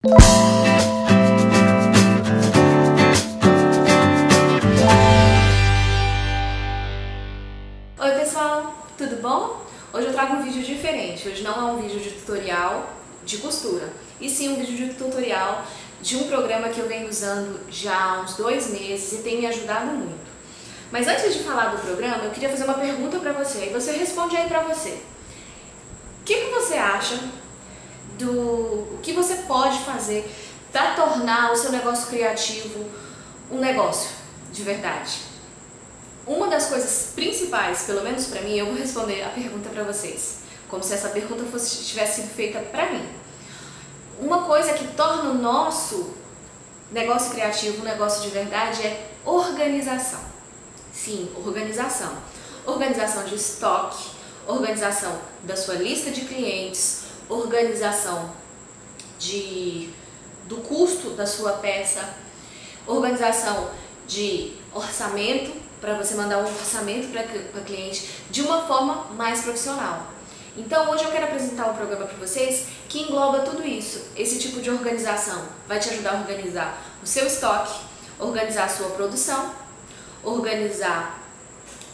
Oi pessoal, tudo bom? Hoje eu trago um vídeo diferente, hoje não é um vídeo de tutorial de costura, e sim um vídeo de tutorial de um programa que eu venho usando já há uns dois meses e tem me ajudado muito. Mas antes de falar do programa, eu queria fazer uma pergunta para você, e você responde aí para você. O que, que você acha do o que você pode fazer para tornar o seu negócio criativo um negócio de verdade? Uma das coisas principais, pelo menos para mim, eu vou responder a pergunta para vocês, como se essa pergunta fosse tivesse sido feita para mim. Uma coisa que torna o nosso negócio criativo um negócio de verdade é organização. Sim, organização. Organização de estoque, organização da sua lista de clientes, organização de, do custo da sua peça, organização de orçamento para você mandar um orçamento para cliente de uma forma mais profissional. Então hoje eu quero apresentar um programa para vocês que engloba tudo isso. Esse tipo de organização vai te ajudar a organizar o seu estoque, organizar a sua produção, organizar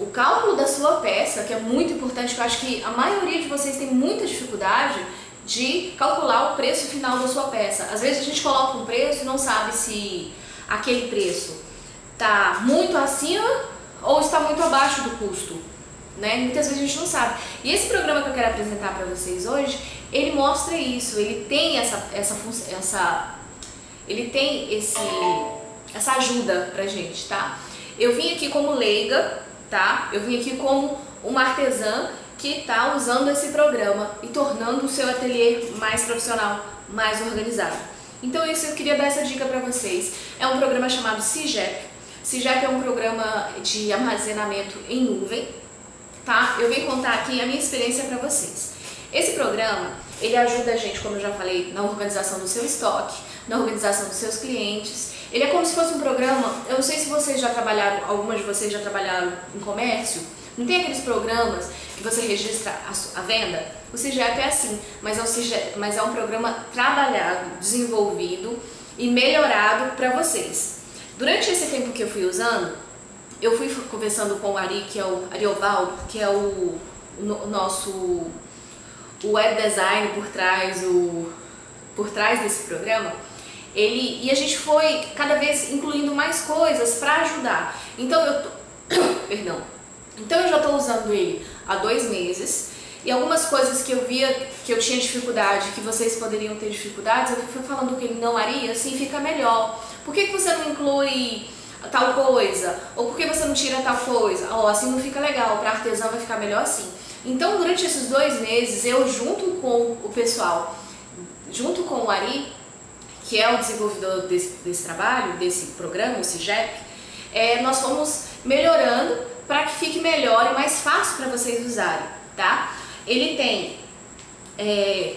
o cálculo da sua peça, que é muito importante, que eu acho que a maioria de vocês tem muita dificuldade de calcular o preço final da sua peça. Às vezes a gente coloca um preço e não sabe se aquele preço está muito acima ou está muito abaixo do custo. Né? Muitas vezes a gente não sabe. E esse programa que eu quero apresentar para vocês hoje, ele mostra isso, ele tem essa, essa, essa ele tem esse, essa ajuda pra gente, tá? Eu vim aqui como leiga, tá? Eu vim aqui como uma artesã que está usando esse programa e tornando o seu ateliê mais profissional, mais organizado. Então isso eu queria dar essa dica para vocês. É um programa chamado CIGEP, CIGEP é um programa de armazenamento em nuvem, tá? Eu vim contar aqui a minha experiência para vocês. Esse programa, ele ajuda a gente, como eu já falei, na organização do seu estoque, na organização dos seus clientes. Ele é como se fosse um programa, eu não sei se vocês já trabalharam, algumas de vocês já trabalharam em comércio, não tem aqueles programas que você registra a, a venda? O CIGEP é assim, mas é, um CIGEP, mas é um programa trabalhado, desenvolvido e melhorado para vocês. Durante esse tempo que eu fui usando, eu fui conversando com o Ari, que é o Ariovaldo, que é o, o nosso o web design por trás, o, por trás desse programa. Ele, e a gente foi cada vez incluindo mais coisas para ajudar. Então eu tô, perdão. Então eu já estou usando ele há dois meses e algumas coisas que eu via que eu tinha dificuldade, que vocês poderiam ter dificuldades, eu fui falando que ele não haria, assim fica melhor. Por que, que você não inclui tal coisa? Ou por que você não tira tal coisa? Oh, assim não fica legal, para artesão vai ficar melhor assim. Então, durante esses dois meses, eu junto com o pessoal, junto com o Ari, que é o desenvolvedor desse, desse trabalho, desse programa, o CIGEP, é, nós fomos melhorando para que fique melhor e mais fácil para vocês usarem, tá? Ele tem, é,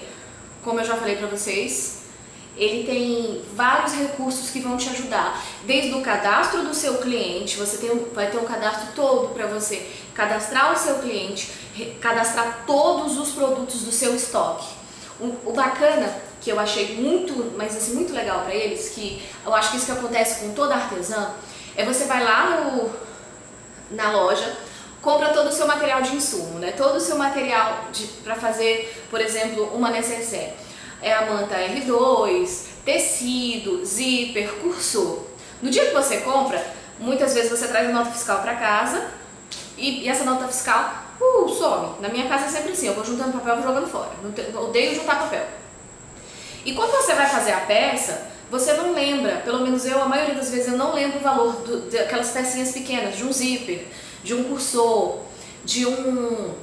como eu já falei para vocês, ele tem vários recursos que vão te ajudar. Desde o cadastro do seu cliente, você tem, vai ter um cadastro todo para você cadastrar o seu cliente, cadastrar todos os produtos do seu estoque. O, bacana, que eu achei muito, mas assim, muito legal para eles, que eu acho que isso que acontece com toda artesã, é você vai lá no, na loja, compra todo o seu material de insumo, né? Todo o seu material para fazer, por exemplo, uma necessaire. É a manta R2, tecido, zíper, cursor. No dia que você compra, muitas vezes você traz a nota fiscal para casa e, e, essa nota fiscal uh, some. Na minha casa é sempre assim, eu vou juntando papel e jogando fora. Não odeio juntar papel. E quando você vai fazer a peça, você não lembra, pelo menos eu, a maioria das vezes eu não lembro o valor do, daquelas pecinhas pequenas, de um zíper, de um cursor, de um,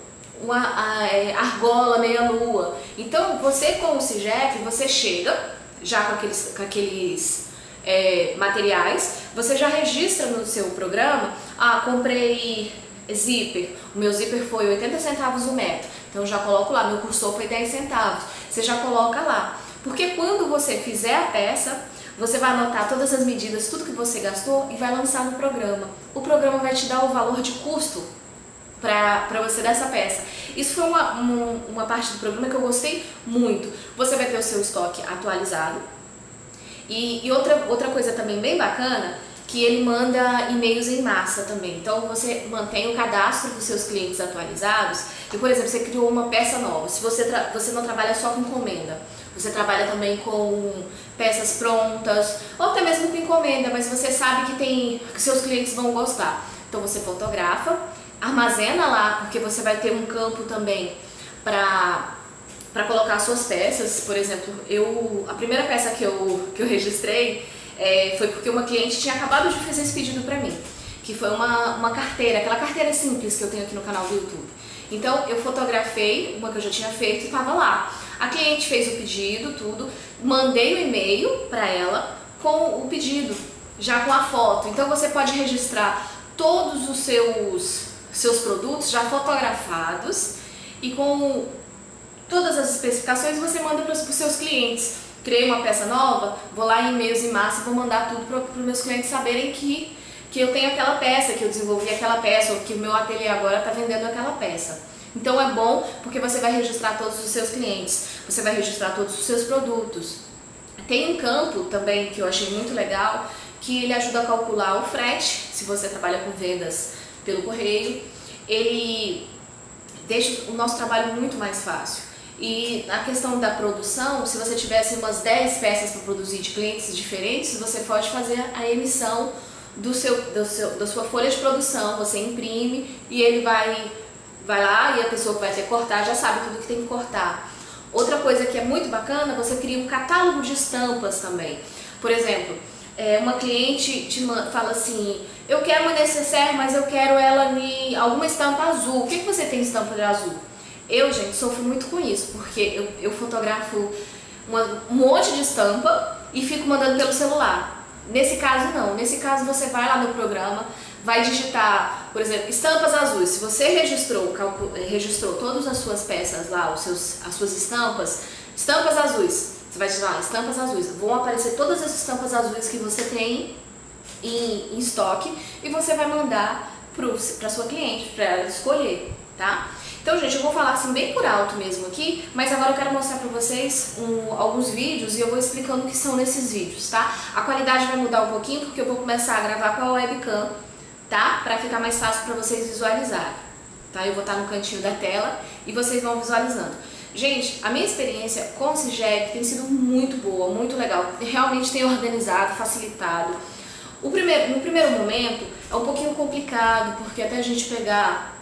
uma é, argola meia-lua. Então, você com o CIGEP, você chega já com aqueles, com aqueles é, materiais, você já registra no seu programa, ah, comprei zíper, o meu zíper foi 80 centavos o metro, então já coloco lá, meu cursor foi 10 centavos, você já coloca lá. Porque quando você fizer a peça, você vai anotar todas as medidas, tudo que você gastou e vai lançar no programa. O programa vai te dar o valor de custo para você dessa peça. Isso foi uma, uma, uma, parte do programa que eu gostei muito. Você vai ter o seu estoque atualizado, E, e outra, outra coisa também bem bacana que ele manda e-mails em massa também. Então você mantém o cadastro dos seus clientes atualizados. E, por exemplo, você criou uma peça nova. Se você, você não trabalha só com encomenda, você trabalha também com peças prontas, ou até mesmo com encomenda, mas você sabe que tem que seus clientes vão gostar. Então você fotografa, armazena lá, porque você vai ter um campo também para para colocar suas peças. Por exemplo, eu a primeira peça que eu que eu registrei é, foi porque uma cliente tinha acabado de fazer esse pedido para mim, que foi uma, uma carteira, aquela carteira simples que eu tenho aqui no canal do YouTube. Então eu fotografei uma que eu já tinha feito e estava lá. A cliente fez o pedido, tudo, mandei o e-mail para ela com o pedido, já com a foto. Então você pode registrar todos os seus, seus produtos já fotografados e com todas as especificações você manda para os seus clientes criei uma peça nova, vou lá em e-mails em massa vou mandar tudo para os meus clientes saberem que, que eu tenho aquela peça, que eu desenvolvi aquela peça, ou que o meu ateliê agora está vendendo aquela peça. Então é bom porque você vai registrar todos os seus clientes, você vai registrar todos os seus produtos. Tem um campo também que eu achei muito legal, que ele ajuda a calcular o frete, se você trabalha com vendas pelo correio. Ele deixa o nosso trabalho muito mais fácil. E a questão da produção, se você tivesse umas 10 peças para produzir de clientes diferentes, você pode fazer a emissão do seu, do seu, da sua folha de produção, você imprime e ele vai, vai lá e a pessoa que vai ter cortar já sabe tudo que tem que cortar. Outra coisa que é muito bacana, você cria um catálogo de estampas também. Por exemplo, é, uma cliente te fala assim, eu quero uma necessaire, mas eu quero ela em alguma estampa azul. O que, que você tem estampa de azul? Eu, gente, sofro muito com isso, porque eu, eu fotografo uma, um monte de estampa e fico mandando pelo celular. Nesse caso, não. Nesse caso, você vai lá no programa, vai digitar, por exemplo, estampas azuis. Se você registrou, registrou todas as suas peças lá, os seus, as suas estampas, estampas azuis. Você vai digitar lá, estampas azuis. Vão aparecer todas as estampas azuis que você tem em, em estoque e você vai mandar para sua cliente, para ela escolher, tá? Então, gente, eu vou falar assim bem por alto mesmo aqui, mas agora eu quero mostrar para vocês um, alguns vídeos e eu vou explicando o que são nesses vídeos, tá? A qualidade vai mudar um pouquinho porque eu vou começar a gravar com a webcam, tá? Para ficar mais fácil para vocês visualizarem, tá? Eu vou estar no cantinho da tela e vocês vão visualizando. Gente, a minha experiência com o CIGEP tem sido muito boa, muito legal. Realmente tem organizado, facilitado. O primeiro, no primeiro momento é um pouquinho complicado, porque até a gente pegar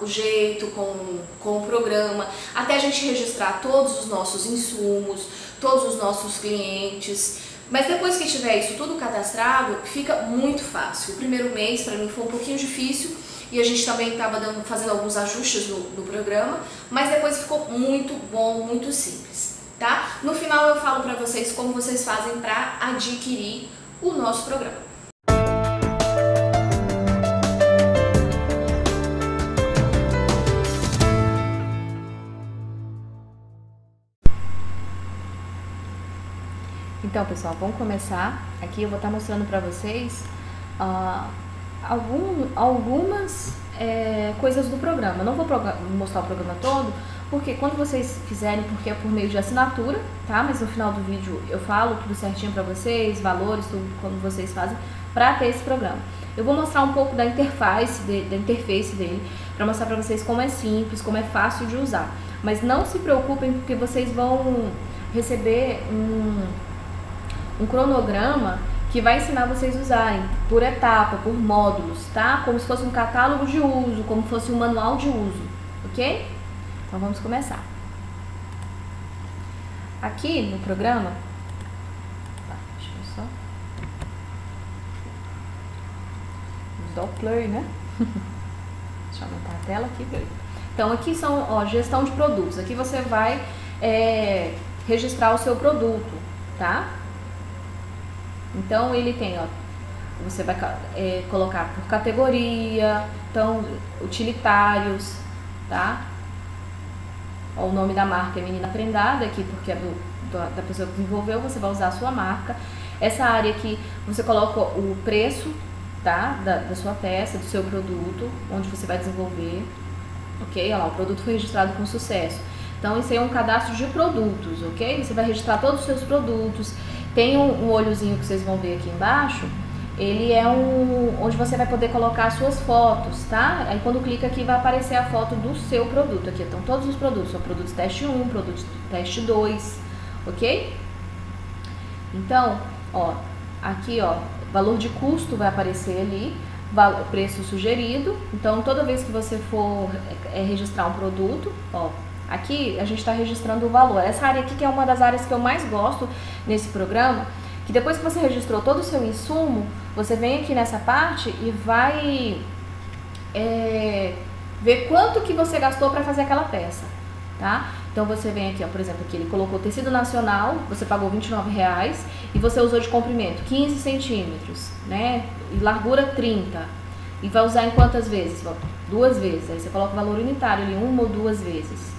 o jeito, com, com o programa, até a gente registrar todos os nossos insumos, todos os nossos clientes. Mas depois que tiver isso tudo cadastrado, fica muito fácil. O primeiro mês para mim foi um pouquinho difícil e a gente também estava fazendo alguns ajustes no, no programa, mas depois ficou muito bom, muito simples, tá? No final eu falo para vocês como vocês fazem para adquirir o nosso programa. Então, pessoal, vamos começar. Aqui eu vou estar mostrando para vocês uh, algum, algumas é, coisas do programa. não vou mostrar o programa todo, porque quando vocês fizerem, porque é por meio de assinatura, tá? Mas no final do vídeo eu falo tudo certinho para vocês, valores, tudo como vocês fazem para ter esse programa. Eu vou mostrar um pouco da interface, de, da interface dele, para mostrar para vocês como é simples, como é fácil de usar. Mas não se preocupem, porque vocês vão receber um um cronograma que vai ensinar vocês a usarem por etapa, por módulos, tá? Como se fosse um catálogo de uso, como se fosse um manual de uso, ok? Então vamos começar. Aqui no programa, tá, deixa eu só. Doppler, né? deixa eu aumentar a tela aqui, Então aqui são, ó, gestão de produtos. Aqui você vai é, registrar o seu produto, tá? Então ele tem, ó, você vai é, colocar por categoria, então utilitários, tá? Ó, o nome da marca é Menina Prendada aqui, porque é do, do, da pessoa que desenvolveu, você vai usar a sua marca. Essa área aqui, você coloca o preço, tá? Da, da sua peça, do seu produto, onde você vai desenvolver, ok? Olha lá, o produto foi registrado com sucesso. Então, isso aí é um cadastro de produtos, ok? Você vai registrar todos os seus produtos, Tem um, um olhozinho que vocês vão ver aqui embaixo, ele é um onde você vai poder colocar as suas fotos, tá? Aí quando clica aqui vai aparecer a foto do seu produto. Aqui estão todos os produtos, são produtos teste 1, produtos teste 2, ok? Então, ó, aqui ó, valor de custo vai aparecer ali, preço sugerido. Então toda vez que você for é, registrar um produto, ó, aqui a gente está registrando o valor. Essa área aqui que é uma das áreas que eu mais gosto nesse programa, que depois que você registrou todo o seu insumo, você vem aqui nessa parte e vai é, ver quanto que você gastou para fazer aquela peça, tá? Então você vem aqui, ó, por exemplo, aqui ele colocou tecido nacional, você pagou 29 reais e você usou de comprimento 15 centímetros, né? E largura 30. E vai usar em quantas vezes? Duas vezes. Aí você coloca o valor unitário ali, uma ou duas vezes,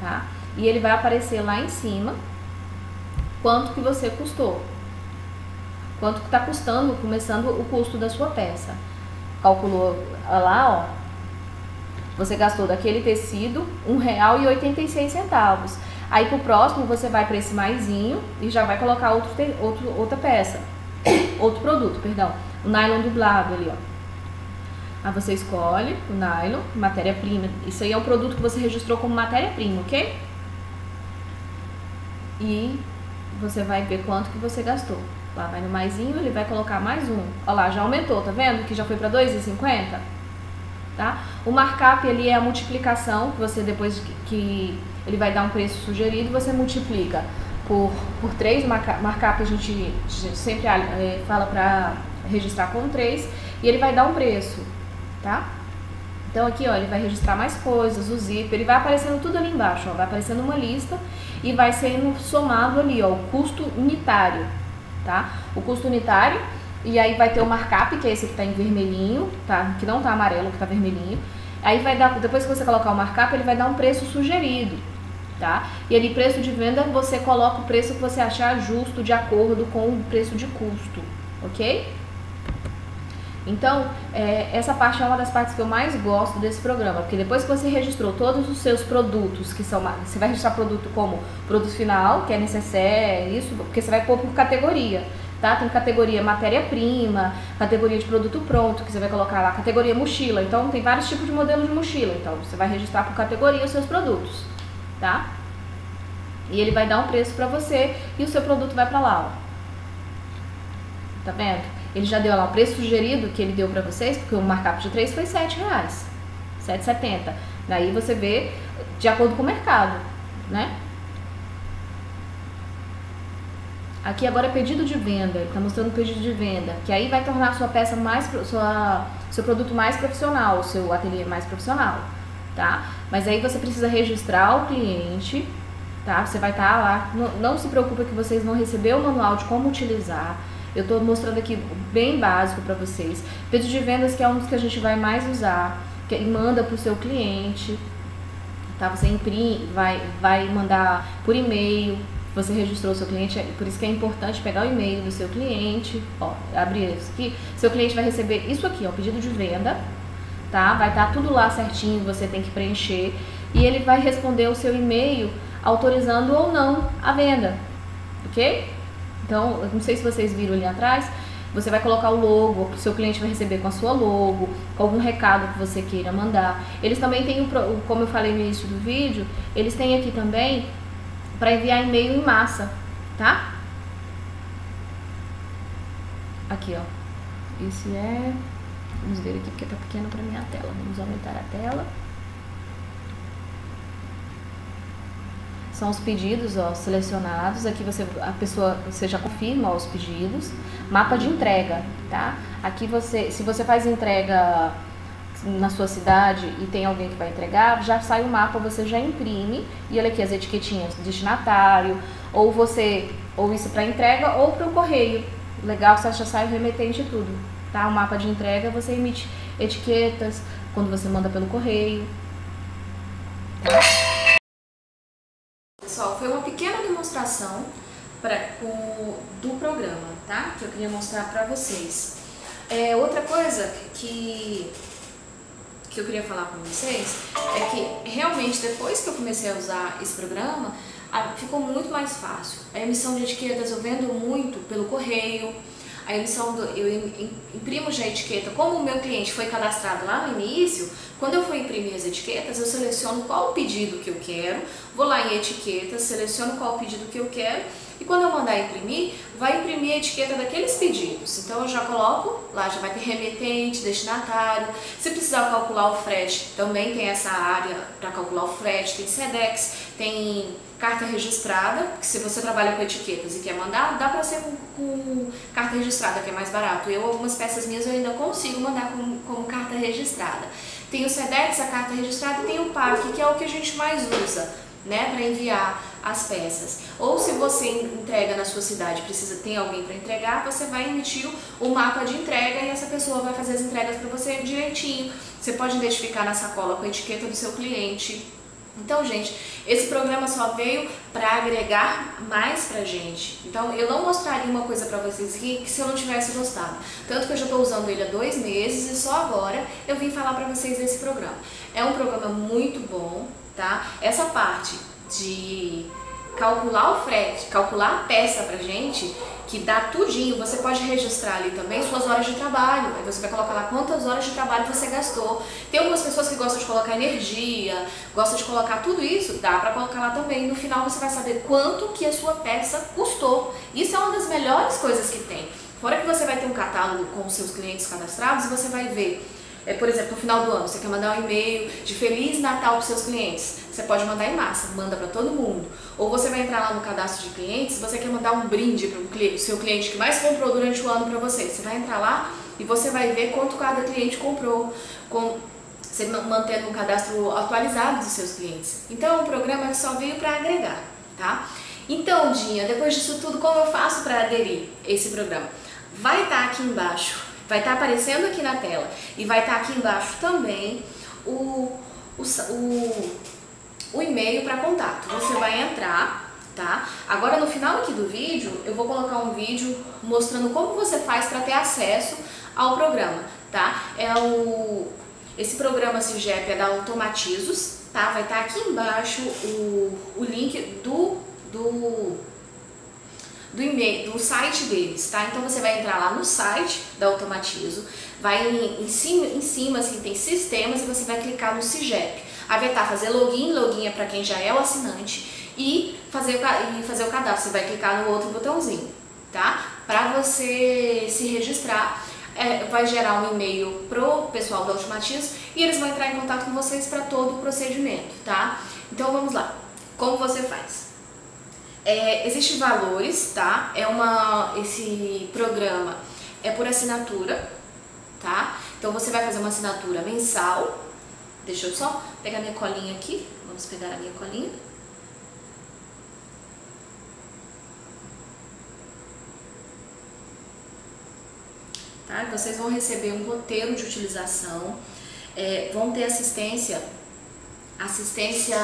tá? E ele vai aparecer lá em cima quanto que você custou. Quanto que está custando, começando o custo da sua peça. Calculou lá, ó, você gastou daquele tecido R$ 1,86. Aí pro próximo você vai para esse maisinho e já vai colocar outro, outro, outra peça, outro produto, perdão, o nylon dublado ali, ó. Aí você escolhe o nylon, matéria-prima. Isso aí é o produto que você registrou como matéria-prima, ok? E você vai ver quanto que você gastou. Lá vai no maisinho, ele vai colocar mais um. Olha lá, já aumentou, tá vendo? Que já foi para 2,50? Tá? O markup ele é a multiplicação, que você depois que ele vai dar um preço sugerido, você multiplica por, por 3, markup a gente, sempre é, fala para registrar com 3, e ele vai dar um preço, tá? Então aqui, ó, ele vai registrar mais coisas, o zip, ele vai aparecendo tudo ali embaixo, ó, vai aparecendo uma lista e vai sendo somado ali, ó, o custo unitário, tá? O custo unitário e aí vai ter o markup, que é esse que está em vermelhinho, tá? Que não está amarelo, que está vermelhinho. Aí vai dar, depois que você colocar o markup, ele vai dar um preço sugerido, tá? E ali preço de venda, você coloca o preço que você achar justo de acordo com o preço de custo, ok? Então, é, essa parte é uma das partes que eu mais gosto desse programa, porque depois que você registrou todos os seus produtos, que são, você vai registrar produto como produto final, que é necessário, isso, porque você vai pôr por categoria tá? Tem categoria matéria-prima, categoria de produto pronto, que você vai colocar lá, categoria mochila. Então, tem vários tipos de modelos de mochila. Então, você vai registrar por categoria os seus produtos, tá? E ele vai dar um preço para você e o seu produto vai para lá, ó. Tá vendo? Ele já deu lá o preço sugerido que ele deu para vocês, porque o markup de 3 foi 7 reais, 7,70. Daí você vê de acordo com o mercado, né? Aqui agora é pedido de venda, está mostrando pedido de venda, que aí vai tornar a sua peça mais, sua, seu produto mais profissional, o seu ateliê mais profissional, tá? Mas aí você precisa registrar o cliente, tá? Você vai estar tá lá, não, não se preocupe que vocês vão receber o manual de como utilizar. Eu estou mostrando aqui bem básico para vocês. Pedido de vendas que é um dos que a gente vai mais usar, que manda para o seu cliente, tá? Você imprime, vai, vai mandar por e-mail, você registrou o seu cliente, por isso que é importante pegar o e-mail do seu cliente, ó, abrir isso aqui, seu cliente vai receber isso aqui, ó, pedido de venda, tá? Vai estar tá tudo lá certinho, você tem que preencher e ele vai responder o seu e-mail autorizando ou não a venda, ok? Então, não sei se vocês viram ali atrás, você vai colocar o logo, o seu cliente vai receber com a sua logo, com algum recado que você queira mandar. Eles também têm, como eu falei no início do vídeo, eles têm aqui também para enviar e-mail em massa, tá? Aqui, ó. Esse é... Vamos ver aqui porque tá pequeno para minha tela. Vamos aumentar a tela. São os pedidos, ó, selecionados. Aqui você, a pessoa, você já confirma ó, os pedidos. Mapa de entrega, tá? Aqui você, se você faz entrega na sua cidade e tem alguém que vai entregar, já sai o mapa, você já imprime e olha aqui as etiquetinhas, destinatário, ou você, ou isso para entrega ou para o correio. Legal, você já sai o remetente e tudo, tá? O mapa de entrega você emite etiquetas quando você manda pelo correio. Pra, do programa, tá? Que eu queria mostrar para vocês. É, outra coisa que que eu queria falar com vocês é que realmente depois que eu comecei a usar esse programa, ficou muito mais fácil. A emissão de etiquetas eu vendo muito pelo correio, a emissão do, eu imprimo já a etiqueta, como o meu cliente foi cadastrado lá no início, quando eu for imprimir as etiquetas, eu seleciono qual o pedido que eu quero, vou lá em etiquetas, seleciono qual o pedido que eu quero e quando eu mandar imprimir, vai imprimir a etiqueta daqueles pedidos. Então eu já coloco, lá já vai ter remetente, destinatário. Se precisar calcular o frete, também tem essa área para calcular o frete, tem SEDEX, tem carta registrada, que se você trabalha com etiquetas e quer mandar, dá para ser com, com, carta registrada, que é mais barato. Eu, algumas peças minhas, eu ainda consigo mandar com, como carta registrada. Tem o SEDEX, a carta registrada, e tem o PAC, que é o que a gente mais usa né, para enviar as peças. Ou se você entrega na sua cidade, precisa ter alguém para entregar, você vai emitir o mapa de entrega e essa pessoa vai fazer as entregas para você direitinho. Você pode identificar na sacola com a etiqueta do seu cliente. Então, gente, esse programa só veio para agregar mais pra gente. Então, eu não mostraria uma coisa para vocês aqui se eu não tivesse gostado. Tanto que eu já estou usando ele há dois meses e só agora eu vim falar para vocês desse programa. É um programa muito bom, tá? Essa parte de calcular o frete, calcular a peça pra gente, que dá tudinho, você pode registrar ali também suas horas de trabalho, aí você vai colocar lá quantas horas de trabalho você gastou. Tem algumas pessoas que gostam de colocar energia, gostam de colocar tudo isso, dá pra colocar lá também. No final você vai saber quanto que a sua peça custou. Isso é uma das melhores coisas que tem. Fora que você vai ter um catálogo com seus clientes cadastrados, você vai ver é, por exemplo, no final do ano, você quer mandar um e-mail de Feliz Natal para seus clientes. Você pode mandar em massa, manda para todo mundo. Ou você vai entrar lá no cadastro de clientes, você quer mandar um brinde para o seu cliente que mais comprou durante o ano para você. Você vai entrar lá e você vai ver quanto cada cliente comprou, com, você mantendo um cadastro atualizado dos seus clientes. Então é um programa que só veio para agregar, tá? Então, Dinha, depois disso tudo, como eu faço para aderir esse programa? Vai estar tá aqui embaixo Vai estar tá aparecendo aqui na tela e vai estar tá aqui embaixo também o, o, o, o e-mail para contato. Você vai entrar, tá? Agora no final aqui do vídeo eu vou colocar um vídeo mostrando como você faz para ter acesso ao programa, tá? É o esse programa CIGEP é da Automatizos, tá? Vai estar tá aqui embaixo o, o link do, do do e-mail, do site deles, tá? Então você vai entrar lá no site da Automatizo, vai em, em cima, em cima assim, tem sistemas e você vai clicar no CIGEP. Estar fazer login, login é para quem já é o assinante e fazer, e fazer o cadastro. Você vai clicar no outro botãozinho, tá? Para você se registrar, é, vai gerar um e-mail pro pessoal da Automatizo e eles vão entrar em contato com vocês para todo o procedimento, tá? Então vamos lá. Como você faz? É, Existem valores, tá? É uma, esse programa é por assinatura, tá? Então você vai fazer uma assinatura mensal. Deixa eu só pegar minha colinha aqui. Vamos pegar a minha colinha. Tá? Vocês vão receber um roteiro de utilização, é, vão ter assistência, assistência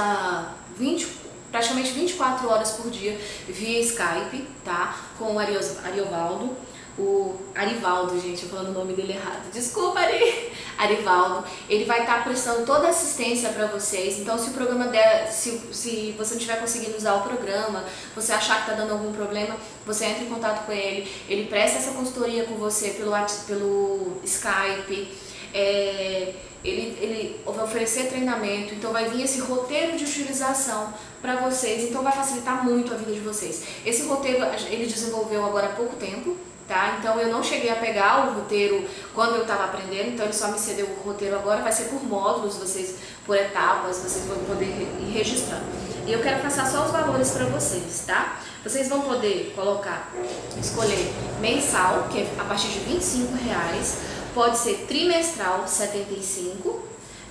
24 praticamente 24 horas por dia via Skype, tá? Com o Ariovaldo, o Arivaldo, gente, eu falando o nome dele errado. Desculpa, Ari. Arivaldo. Ele vai estar tá prestando toda a assistência para vocês. Então, se o programa der, se, se você não estiver conseguindo usar o programa, você achar que está dando algum problema, você entra em contato com ele. Ele presta essa consultoria com você pelo, pelo Skype. É, ele, ele vai oferecer treinamento, então vai vir esse roteiro de utilização para vocês, então vai facilitar muito a vida de vocês. Esse roteiro ele desenvolveu agora há pouco tempo, tá? Então eu não cheguei a pegar o roteiro quando eu estava aprendendo, então ele só me cedeu o roteiro agora, vai ser por módulos, vocês por etapas, vocês vão poder ir registrando. E eu quero passar só os valores para vocês, tá? Vocês vão poder colocar, escolher mensal, que é a partir de 25 reais, pode ser trimestral 75,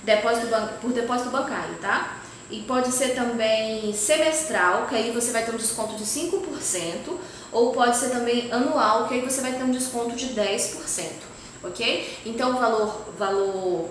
depósito por depósito bancário, tá? E pode ser também semestral, que aí você vai ter um desconto de 5%, ou pode ser também anual, que aí você vai ter um desconto de 10%, ok? Então o valor, valor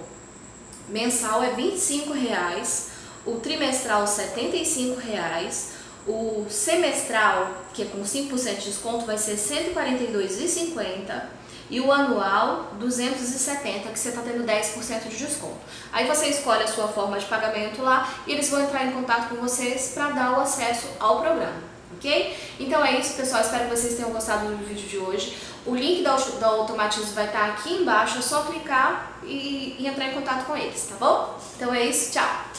mensal é R$ 25,00, o trimestral R$ 75,00, o semestral, que é com 5% de desconto, vai ser R$ 142,50 e o anual 270, que você está tendo 10% de desconto. Aí você escolhe a sua forma de pagamento lá e eles vão entrar em contato com vocês para dar o acesso ao programa. Ok? Então é isso, pessoal. Espero que vocês tenham gostado do vídeo de hoje. O link da, Automatismo vai estar aqui embaixo. É só clicar e entrar em contato com eles, tá bom? Então é isso. Tchau!